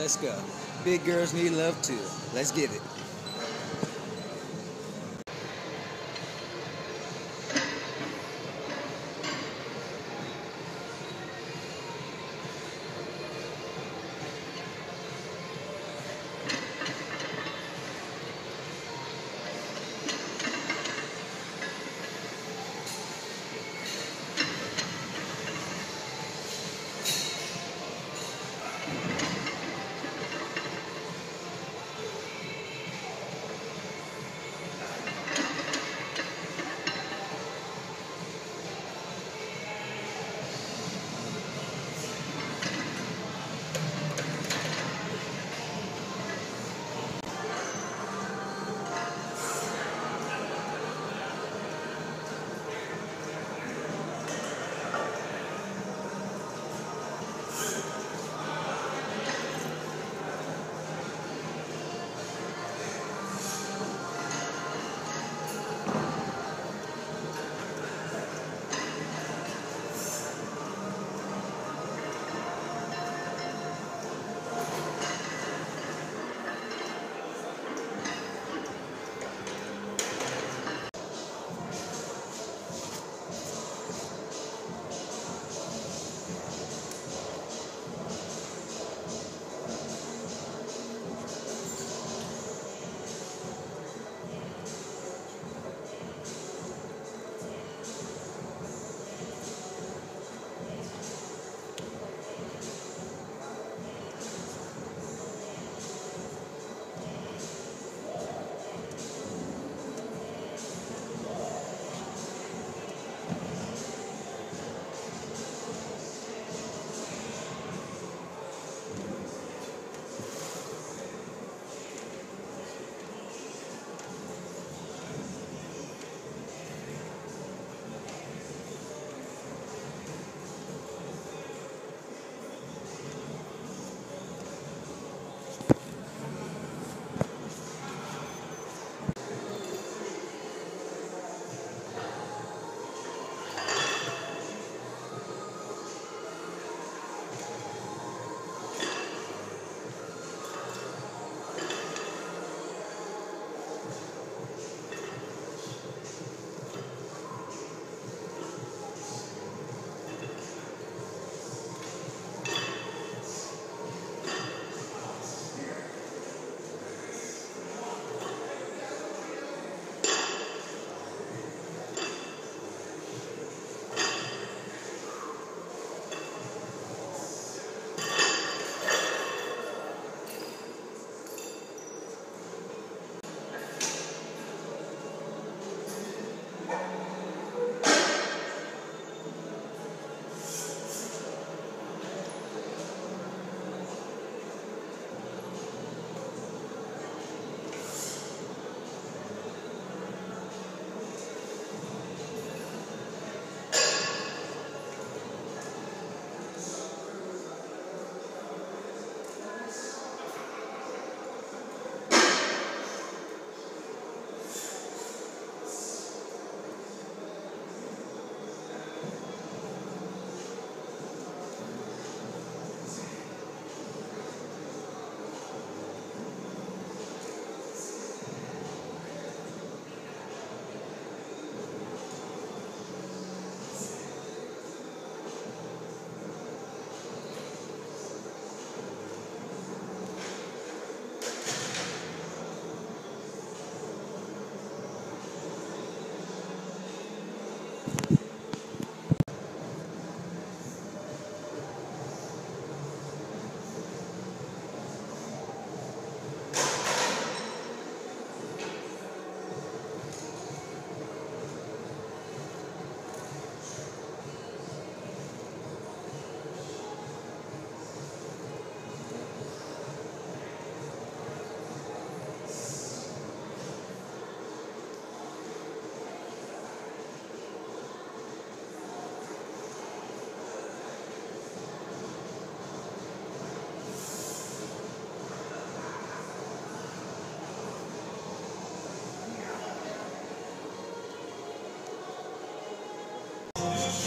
Let's go. Big girls need love too. Let's get it.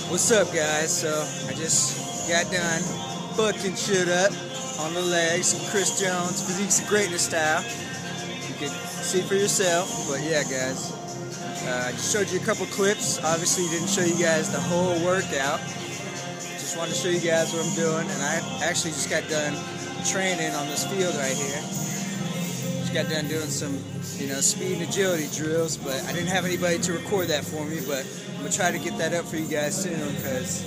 What's up, guys? So I just got done fucking shit up on the legs, some Chris Jones, Physiques of Greatness style. You can see for yourself, but yeah, guys. Uh, I just showed you a couple clips. Obviously, didn't show you guys the whole workout. Just wanted to show you guys what I'm doing, and I actually just got done training on this field right here. Got done doing some, you know, speed and agility drills, but I didn't have anybody to record that for me, but I'm to try to get that up for you guys soon, because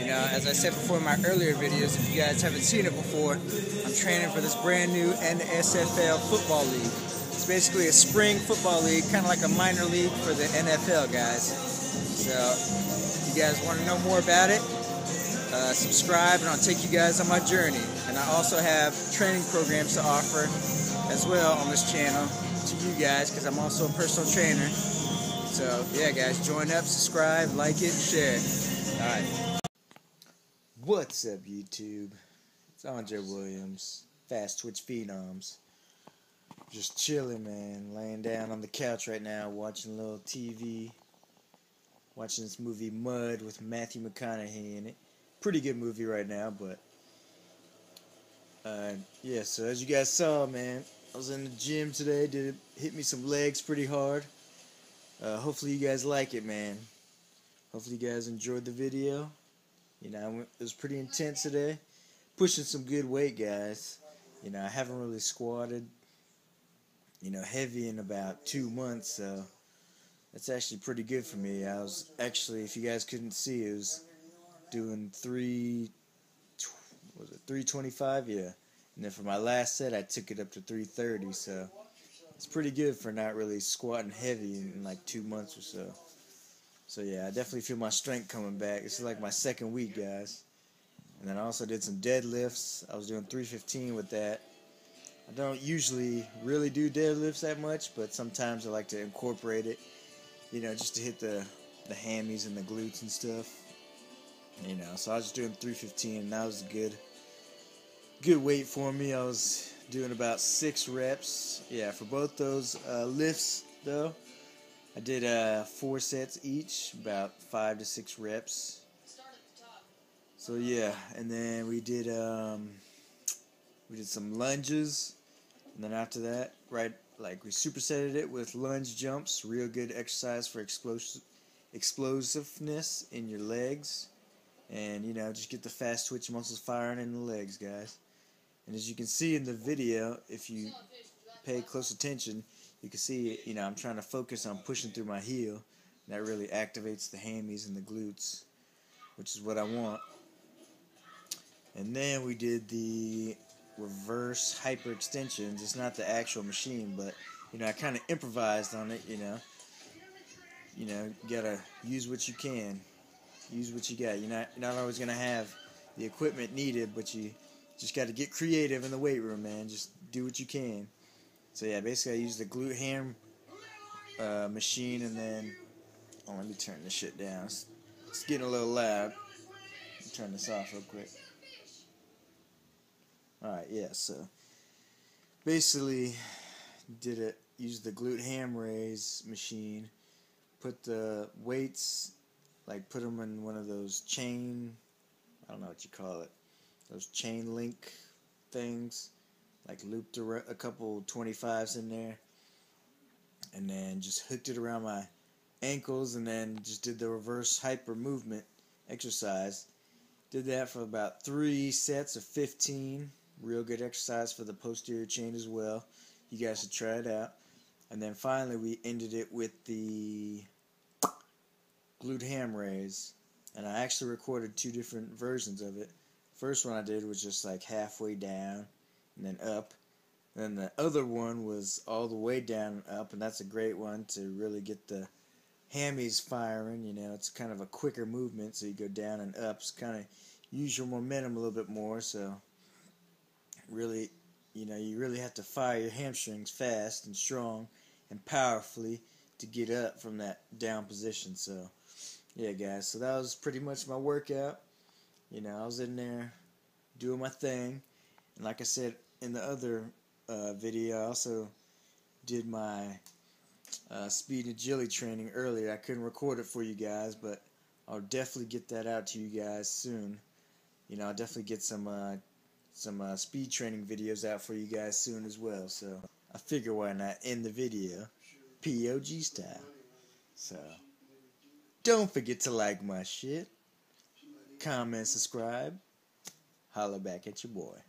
you know, as I said before in my earlier videos, if you guys haven't seen it before, I'm training for this brand new NSFL football league. It's basically a spring football league, kind of like a minor league for the NFL guys. So, if you guys want to know more about it, uh, subscribe and I'll take you guys on my journey. And I also have training programs to offer as well on this channel to you guys because I'm also a personal trainer. So, yeah, guys, join up, subscribe, like it, share. All right. What's up, YouTube? It's Andre Williams, Fast Twitch Phenoms. Just chilling, man. Laying down on the couch right now, watching a little TV. Watching this movie Mud with Matthew McConaughey in it. Pretty good movie right now, but. Uh, yeah, so as you guys saw, man, I was in the gym today. Did it hit me some legs pretty hard. Uh, hopefully, you guys like it, man. Hopefully, you guys enjoyed the video. You know, it was pretty intense today. Pushing some good weight, guys. You know, I haven't really squatted, you know, heavy in about two months, so that's actually pretty good for me. I was actually, if you guys couldn't see, it was doing three, was it 325? Yeah. And then for my last set, I took it up to 330, so it's pretty good for not really squatting heavy in like two months or so. So yeah, I definitely feel my strength coming back. This is like my second week, guys. And then I also did some deadlifts. I was doing 315 with that. I don't usually really do deadlifts that much, but sometimes I like to incorporate it, you know, just to hit the the hammies and the glutes and stuff. You know, so I was just doing 315, and that was good good weight for me. I was doing about six reps. Yeah, for both those uh, lifts though. I did uh, four sets each, about five to six reps. So yeah, and then we did um, we did some lunges, and then after that, right, like we supersetted it with lunge jumps. Real good exercise for explosive explosiveness in your legs, and you know just get the fast twitch muscles firing in the legs, guys. And as you can see in the video, if you pay close attention, you can see, you know, I'm trying to focus on pushing through my heel. That really activates the hammies and the glutes, which is what I want. And then we did the reverse hyperextensions. It's not the actual machine, but you know, I kind of improvised on it. You know, you know, you gotta use what you can, use what you got. You're not you're not always gonna have the equipment needed, but you just got to get creative in the weight room, man. Just do what you can. So yeah, basically I use the glute ham uh, machine and then, oh let me turn this shit down. It's, it's getting a little loud. turn this off real quick. Alright, yeah, so basically did it, use the glute ham raise machine, put the weights, like put them in one of those chain, I don't know what you call it, those chain link things like looped a, couple 25s in there and then just hooked it around my ankles and then just did the reverse hyper movement exercise. Did that for about three sets of 15 real good exercise for the posterior chain as well. You guys should try it out. And then finally we ended it with the glute ham raise and I actually recorded two different versions of it first one I did was just like halfway down and then up. And then the other one was all the way down and up, and that's a great one to really get the hammies firing. You know, it's kind of a quicker movement, so you go down and up. It's kind of use your momentum a little bit more. So really, you know, you really have to fire your hamstrings fast and strong and powerfully to get up from that down position. So yeah, guys. So that was pretty much my workout. You know, I was in there doing my thing, and like I said in the other uh, video, I also did my uh, speed and agility training earlier. I couldn't record it for you guys, but I'll definitely get that out to you guys soon. You know, I'll definitely get some uh, some uh, speed training videos out for you guys soon as well. So I figure why not end the video POG style. So don't forget to like my shit, comment, subscribe, holla back at your boy.